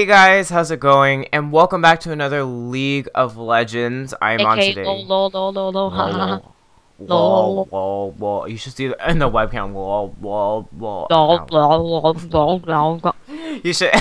Hey guys, how's it going? And welcome back to another League of Legends. I'm on today. lol, lol, lol, lol, lol, ha, ha, ha. Lol, Lol. lol, lol. You should see the in the webcam. Lol, lol, lol. Lol, lol, lol, lol, lol, lol, You should.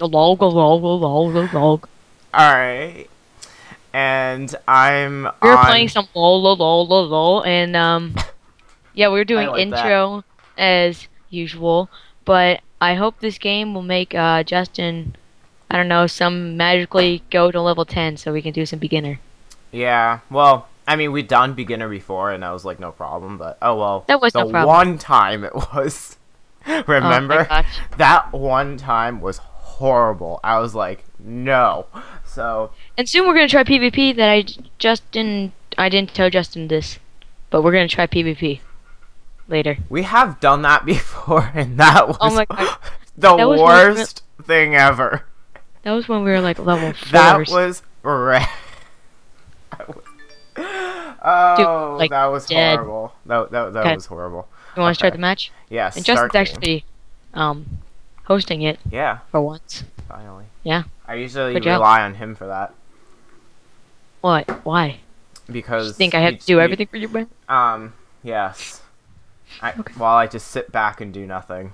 lol, lol, lol, lol, lol, lol, lol. All right. And I'm We were on. playing some lol, lol, lol, lol, lol, and um, yeah, we were doing like that. intro as usual, but I hope this game will make uh Justin, I don't know, some magically go to level 10 so we can do some beginner. Yeah. Well, I mean, we've done beginner before, and that was like no problem. But oh well. That was the no problem. one time it was. Remember? Oh my gosh. that one time was horrible. I was like, no. So And soon we're gonna try PvP. That I just didn't. I didn't tell Justin this, but we're gonna try PvP later. we have done that before, and that was Oh my God. the That was one of the- worst thing ever. That was when we were like level four. That was red. Oh, like, that was dead. horrible. That that, that Okay. was horrible. You want to start the match? Yes. And Justin's actually um hosting it Yeah, for once. finally. Yeah. I usually Good job. rely on him for that What? Why? because You think I have to do everything for you, man? Um. Yes. I, Okay. While I just sit back and do nothing.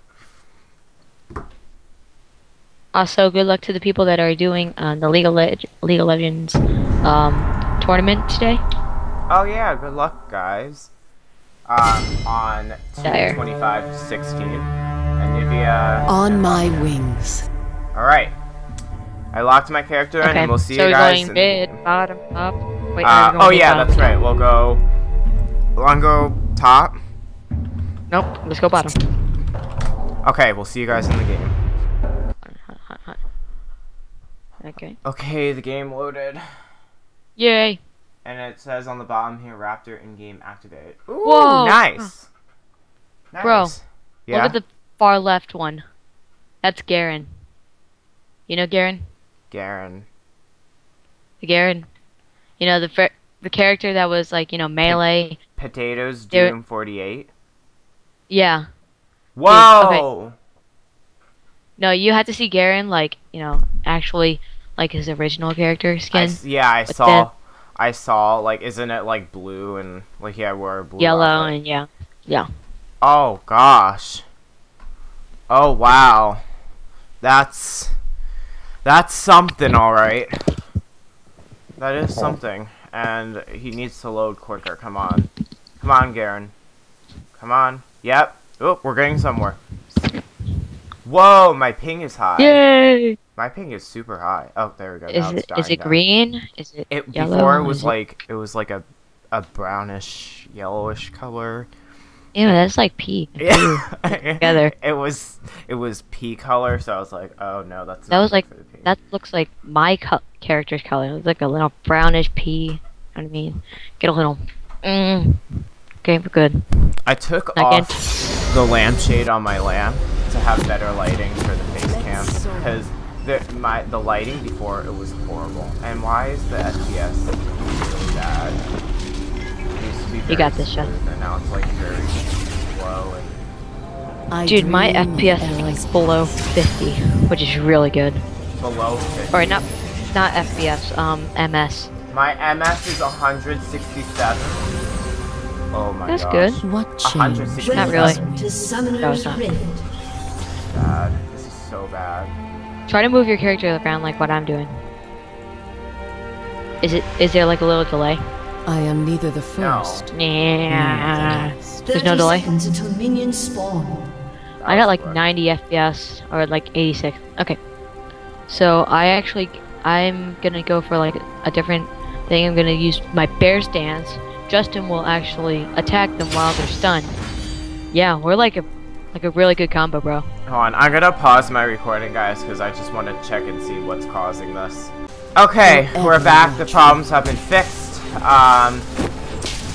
Also, good luck to the people that are doing uh, the League of, Le- League of Legends um tournament today. Oh yeah, good luck, guys. Um, on Dire. 25 to 16. Anivia. On my wings. All right. I locked my character in, and we'll see so you we're guys. going in mid, the bottom, up. Wait, Uh, no, oh yeah, bottom. that's right. We'll go. We'll top. Nope. Let's go bottom. Okay, we'll see you guys in the game. Okay. Okay, the game loaded, Yay. and it says on the bottom here, Raptr in-game activate. Ooh, Whoa. nice. Nice. Bro, Yeah. Look at the far left one. That's Garen. You know Garen? Garen. The Garen. You know the the character that was like you know melee. Potatoes There- Doom 48. Yeah. Whoa. No, you had to see Garen like you know actually like his original character I skin, s- yeah, I saw. then- I saw. Like, isn't it like blue and like yeah, wore a blue. yellow outfit. and yeah, yeah. Oh gosh. Oh wow. That's that's something all right. That is something. And he needs to load quicker. Come on. Come on, Garen. Come on. Yep. Oh, we're getting somewhere. Whoa, my ping is high. Yay! My ping is super high. Oh, there we go. Is it is it down. green? Is it It yellow? before it was like it was like a a brownish yellowish color. Yeah, that's like pea. Yeah. together. It was it was pea color, so I was like, oh no, that's That not was like- for the pea. That looks like my co- character's color. It was like a little brownish pea. You know what I mean? Get a little. Mm. Okay, we're good. I took Again. off the lampshade on my lamp to have better lighting for the face cam because the my the lighting before it was horrible. And why is the FPS really bad? It used to be very got this, Jeff. smooth, And now it's like very slow and I Dude, my FPS is like below 50, which is really good. below 50. Or not, not FPS. Um, MS. My MS is 167. Oh my That's gosh. good. What changed? 167. Not really. Welcome to Summoner's it's. Rift. Bad. This is so bad. Try to move your character around like what I'm doing. Is it? Is there like a little delay? I am neither the first. nor the Yeah. last. There's no delay? until minions spawn. I got like That's 90 FPS or like 86. Okay. So I actually I'm gonna go for like a different thing. I'm gonna use my bear stance. Justin will actually attack them while they're stunned. Yeah, we're like a like a really good combo, bro. Hold on, I'm gonna pause my recording, guys, because I just want to check and see what's causing this. Okay, we're back. The problems have been fixed. Um,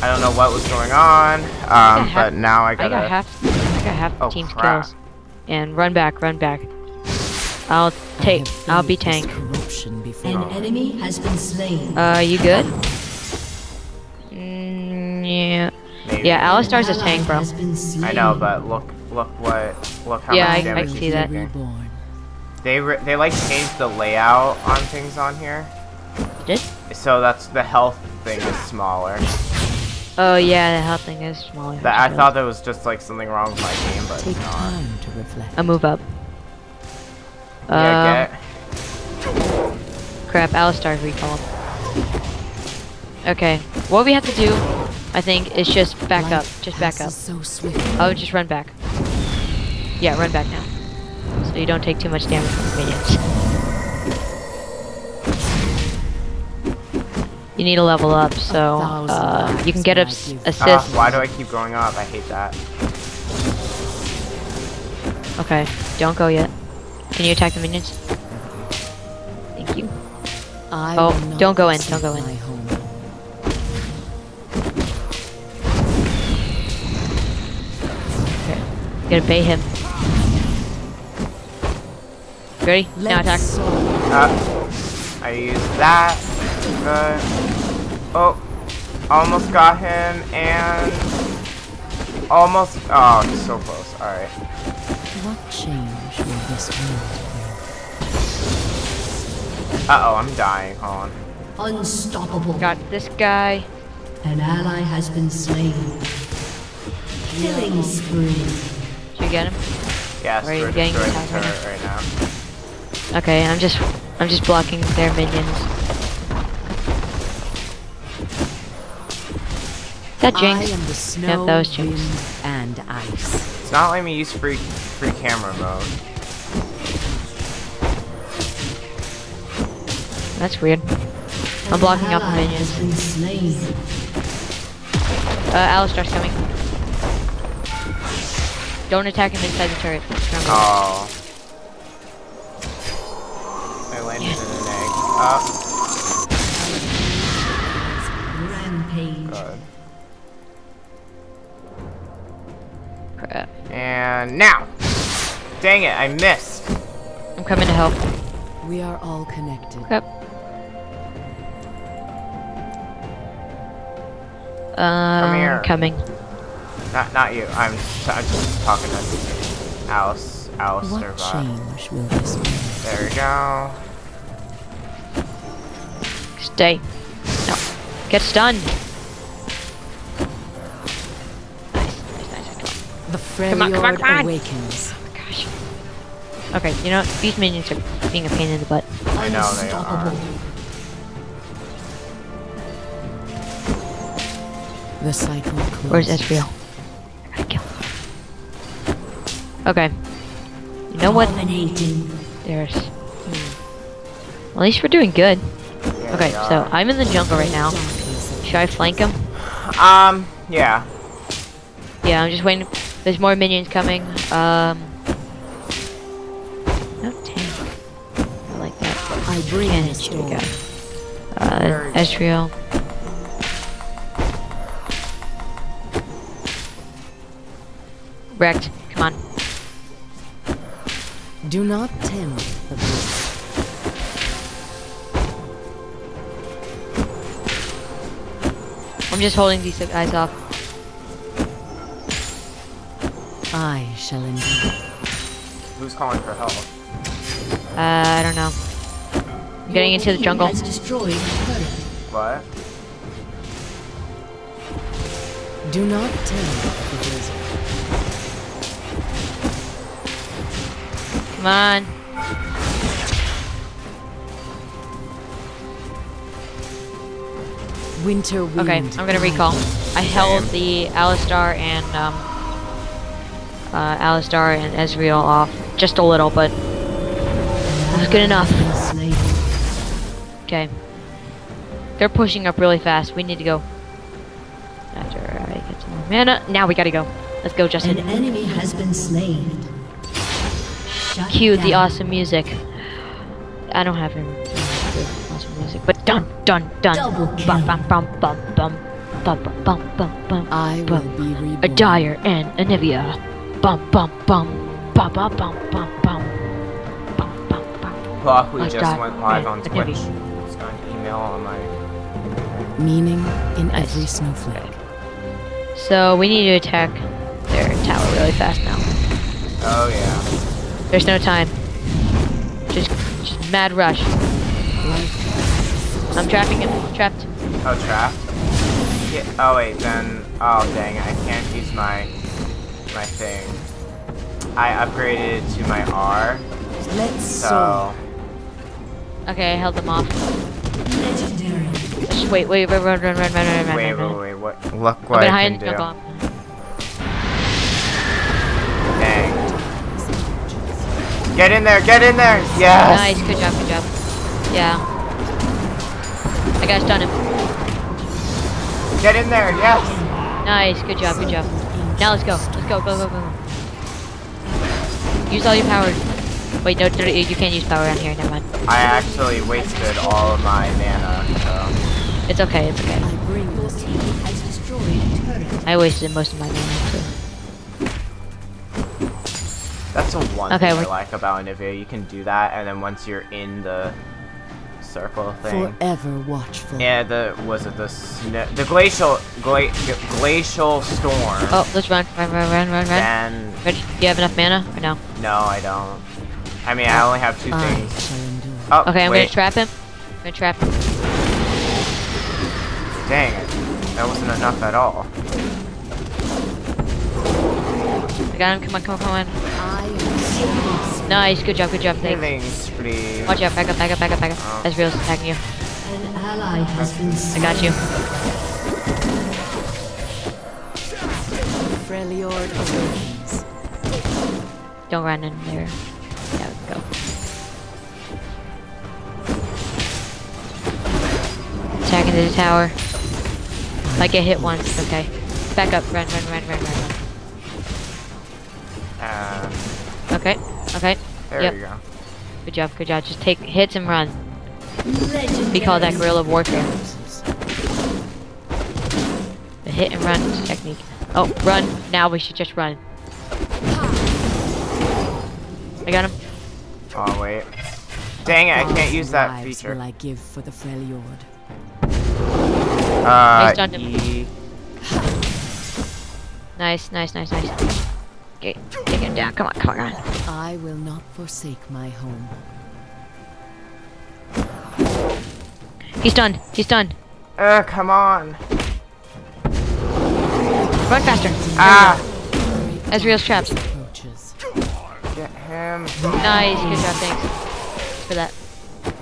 I don't know what was going on, um, half- but now I I gotta. got half I got half the Oh, team's crap. kills. And run back, run back. I'll take I I'll be tank. An enemy has been slain. Uh you good? Mm, yeah. Maybe. Yeah, Alistar's a tank, bro. has been slain. I know, but look, look what, look how Yeah, much I- I damage see he's that. taking. Reborn. They re they like changed the layout on things on here, Did? so that's the health thing is smaller. Oh yeah, the health thing is smaller. That I thought there was just like something wrong with my game, but Take it's not. time to reflect. A move up. Yeah, Um, get crap, Alistar recall. Okay, what we have to do, I think, is just back up. Just back up. So swiftly. Oh, just run back. Yeah, run back now. So you don't take too much damage from the minions. You need to level up, so uh, you can get will I ups- give. Ah, assists. why do I keep going up? I hate that. Okay, don't go yet. Can you attack the minions? Thank you. I Oh, don't go in, don't go in. Gotta pay him. Ready? now attack. Let's soar. Uh, I used that. Good. Oh, almost got him, and almost. Oh, so close. All right. What change will this world Uh oh, I'm dying. Hold on. Unstoppable. Got this guy. An ally has been slain. Killing spree. Should we get him? Yes, Are you we're getting destroying the right turret right now. Okay, I'm just I'm just blocking their minions. Is that I Jinx? am the snow, that was Jinx. and ice. It's not letting me use free free camera mode. That's weird. I'm blocking An up the ally minions. has been slain. Uh, Alistar's coming. Don't attack him inside the turret. Remember. Oh. I landed in an egg. Oh, Rampage. good. Crap. And now. Dang it, I missed. I'm coming to help. We are all connected. Crap. Um, here. coming. Not not you. I'm, I'm just talking to Alice. Alice What survived. change will this bring? There we go. Stay. No. Get stunned. Nice, nice, nice. nice. The Come on, come on, Freljord come on. awakens. Oh gosh. Okay, you know, these minions are being a pain in the butt. I know they are. Unstoppable. The cycle closes. Where's Ezreal? I gotta kill him. Okay. You know what? Dominating. There's. Hmm. At least we're doing good. Okay, so I'm in the jungle right now. Should I flank him? Um, yeah. Yeah, I'm just waiting. There's more minions coming. Um. No tank. I like that. I bring Cannon, the here we storm. go. Uh, Ezreal. Wrecked. Come on. Do not tempt the beast. I'm just holding these guys off. I shall endure. Who's calling for help? Uh, I don't know. I'm getting into the jungle. Has destroyed. What? Do not tempt Come on. Winter wind. Okay, I'm gonna recall. I held the Alistar and um, uh, Alistar and Ezreal off just a little, but it was good enough. Okay. They're pushing up really fast. We need to go. After I get some more mana, now we gotta go. Let's go, Justin. An enemy has been slain. Shut Cue the awesome music. I don't have any awesome music, but dun dun dun. Double Bum bum bum bum bum bum bum bum bum bum. I will be reborn. A Dire and Anivia. Bum bum bum bum bum bum bum bum bum bum bum. Well, we Let's just went live on Twitch. think It's got email on my. Meaning in Nice. every snowflake. So we need to attack their tower really fast now. Oh yeah. There's no time. Just, just mad rush. I'm trapping him. Trapped. Oh, trap. Yeah. Oh wait, then. Oh dang it! I can't use my my thing. I upgraded to my R, Let's so soar. Okay, I held them off. Legendary. Just wait, wait, run, run, run, run, run, run, run, wait, run, wait, run. wait. What? Look I'm what I behind. can do. No, go Get in there! Get in there! Yes. Nice, good job, good job. Yeah. I got stun him. Get in there! Yes. Nice, good job, good job. Now let's go. Let's go, go, go, go. go. Use all your power. Wait, no, no, you can't use power on here. Never mind. I actually wasted all of my mana, so. It's okay, it's okay. I bring Your this team has destroyed a turret. I wasted most of my mana That's the one Okay, thing I like about Anivia. You can do that, and then once you're in the circle thing. forever watchful. Yeah, the was it the snow, the glacial gla- glacial storm? Oh, let's run, run, run, run, run, run. Then Ready? Do you have enough mana or no? no, I don't. I mean, I only have two I things. Oh, Okay, I'm wait, gonna trap him. I'm gonna trap him. dang it, that wasn't enough at all. Got him. Come on, come on, come on. Nice, good job, good job. Thanks. Watch out, back up, back up, back up, back up. Oh. Ezreal's attacking you. An ally has been I got you. Freljord awakens. Don't run in there. Yeah, go. Attacking the tower. Might get hit once, okay. Back up, run, run, run, run, run, run. Okay, okay. there Yep. you go. Good job, good job. Just take hits and run. Legendary. We call that guerrilla warfare. The hit and run technique. Oh, run. Now we should just run. I got him. Oh wait. Dang it, I can't use that Lives feature. Will I give for the Freljord? Uh, Nice done. Nice, nice, nice, nice. Okay, take him down. Come on, come on. I will not forsake my home. He's done. He's done. Uh, come on. Run faster. Ah, Ezreal's trapped. Approaches. get him. Nice. Good job. Thanks for that.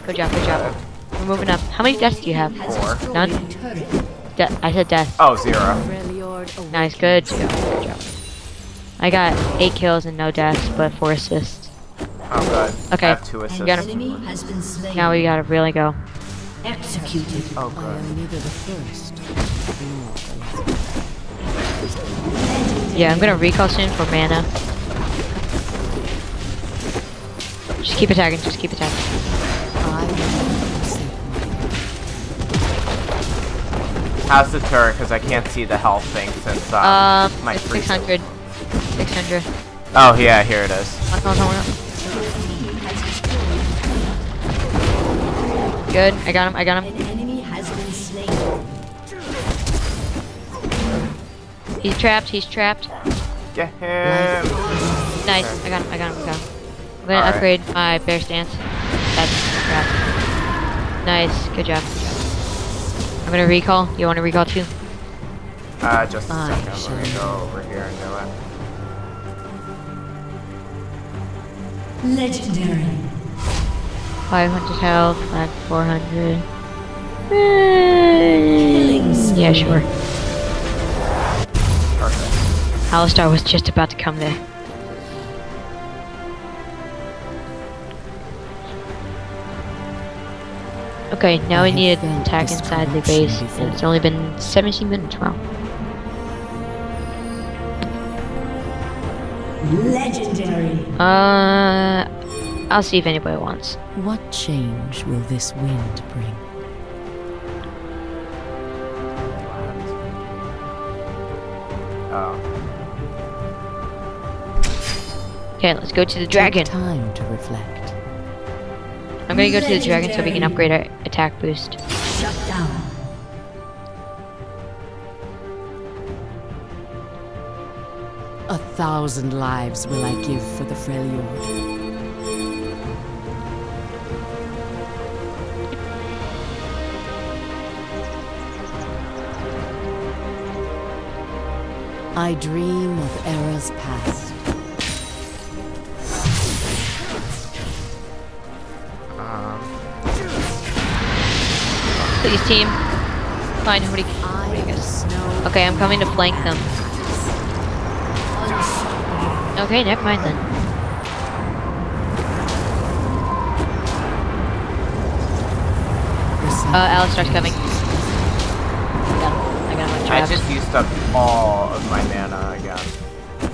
Good job. Good job. We're moving up. How many deaths do you have? Four. None? a. De- I said death. Oh, zero. Nice. Good job. Good job. I got eight kills and no deaths, but four assists. Oh, good. Okay, I have two assists. got him. Enemy has been slain. Now we gotta really go. Executed. Oh, I am neither the first nor the last. Yeah, I'm gonna recall soon for mana. Just keep attacking. Just keep attacking. I will not forsake my How's the turret? Because I can't see the health thing since uh, Um, my it's free 600. 600. Oh yeah, here it is. Good. I got him. I got him. An enemy has been slain. He's trapped. He's trapped. Get him. Nice. I got him. I got him. I got him. I'm gonna Alright. upgrade my bear stance. That's trapped. Nice. Good job. I'm gonna recall. You want to recall too? Uh, just a I second. Let me shall- go over here and do it. Legendary. 500 health. Back 400. Eh, Yeah, sure. Perfect. Alistar was just about to come there. Okay, now we need to attack inside the base. and It's only been 17 minutes. Wow. Legendary. Uh, I'll see if anybody wants. What change will this wind bring? Oh. Okay, let's go to the dragon. Take time to reflect. I'm gonna go to the dragon so we can upgrade our attack boost. Shut down. thousand lives will I give for the Freljord. I dream of eras past. Um. Please, team. Find nobody. Okay, I'm coming to flank them. Okay, never mind then. The sun starts coming. I. I got him on I just used up all of my mana again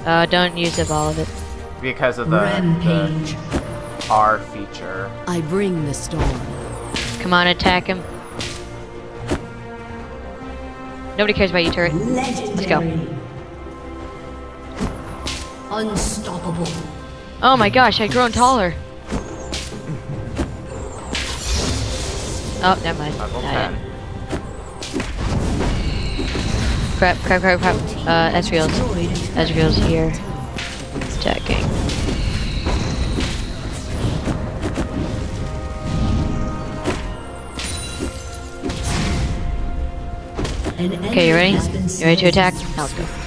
Uh, don't use up all of it. because of the, Rampage. the R feature. I bring the storm. Come on, attack him. Nobody cares about you, turret. Legendary. Unstoppable. Oh my gosh, I've grown taller. Oh, never mind. Level Not Crap, crap, crap, crap. Uh, Ezreal's. Ezreal's here. Attacking. Okay, you ready? You ready to attack? Now let's go.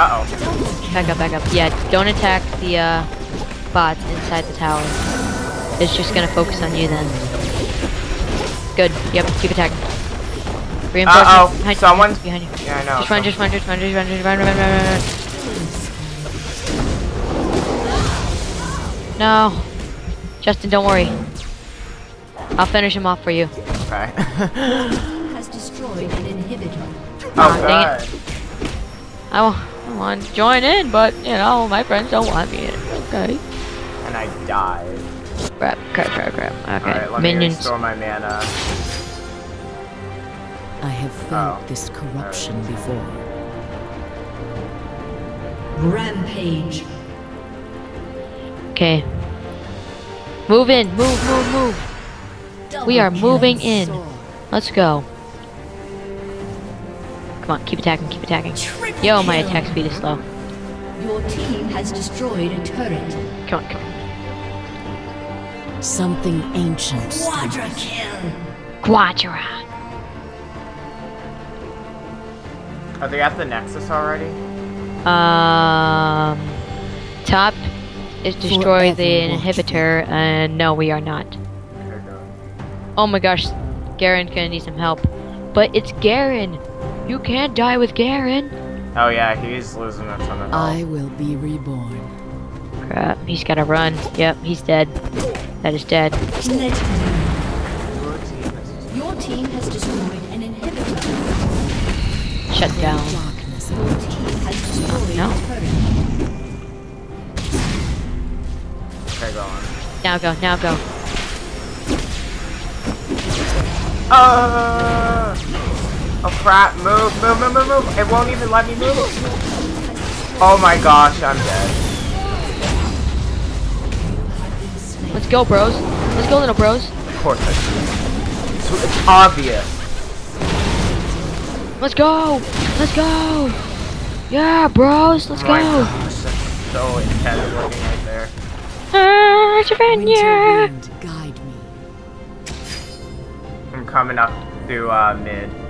Uh oh. Back up, back up. Yeah, don't attack the uh, bots inside the tower. It's just gonna focus on you then. Good. Yep. Keep attacking. Reinforcements Uh oh. behind, Someone's. behind you. Yeah, I know. Just run, just run, just run, just run, just run, run, run, run, run, run. No. Justin, don't worry. I'll finish him off for you. Okay. Has destroyed an inhibitor. oh, dang good. I, wa- I want to join in, but, you know, my friends don't want me in. Okay. And I died. Crap, crap, crap, crap. Okay. Alright, let me Minions. restore my mana. I have felt Oh. this corruption before. Rampage. Okay. Move in. Move, move, move. We are moving kill. in. Let's go. Come on, keep attacking, keep attacking. Triple Yo, my kill. attack speed is slow. Your team has destroyed a turret. Come on, come on. Something ancient. stirs. Quadra kill. Quadra. Are they at the Nexus already? Um, top is destroy the inhibitor, and no, we are not. Oh my gosh, Garen's gonna need some help. But it's Garen. You can't die with Garen. Oh yeah, he's losing a ton of health. I will be reborn. Crap, he's gotta run. Yep, he's dead. That is dead. Legendary. Your team Your team has destroyed an inhibitor. Shut down. Darkness. Your team has destroyed No. Okay, go on. Now go, now go. Uh, oh crap, move, move, move, move, move. It won't even let me move. Oh my gosh, I'm dead. Let's go, bros. Let's go, little bros. Of course I do. It's, it's obvious. Let's go. Let's go. Yeah, bros. Let's oh my go. gosh, that's so intense looking right there. Ah, Winter Savannah. wind, guide me. I'm coming up through uh, mid.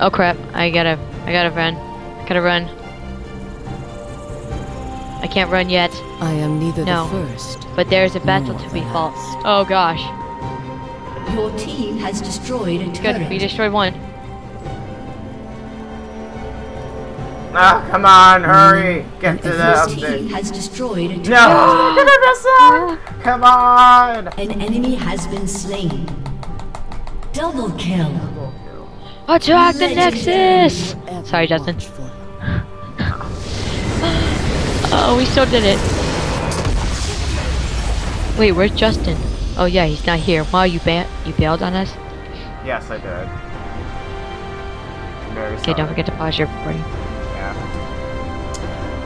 Oh crap! I gotta, I gotta run. I gotta run. I can't run yet, I am neither No. the first. but there's a battle to be fought. Oh gosh. Your team has destroyed a turret. Good. We destroyed one. Ah, come on, hurry! Get to the Your team has destroyed a turret. No, I'm gonna mess up! Come on! An enemy has been slain. Double kill. Oh, Attack the Nexus! Sorry, Justin. Oh, we still did it. Wait, where's Justin? Oh yeah, he's not here. Wow, you ba you bailed on us. Yes, I did. Very Okay, don't forget to pause your recording. Yeah.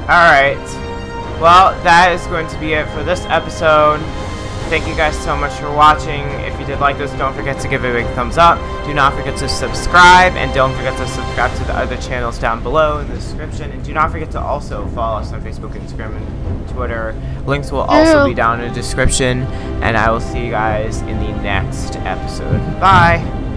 Alright. Well, that is going to be it for this episode. Thank you guys so much for watching. If you did like this, don't forget to give it a big thumbs up. Do not forget to subscribe, and don't forget to subscribe to the other channels down below in the description. And do not forget to also follow us on Facebook, Instagram, and Twitter. Links will also be down in the description. And I will see you guys in the next episode. Bye!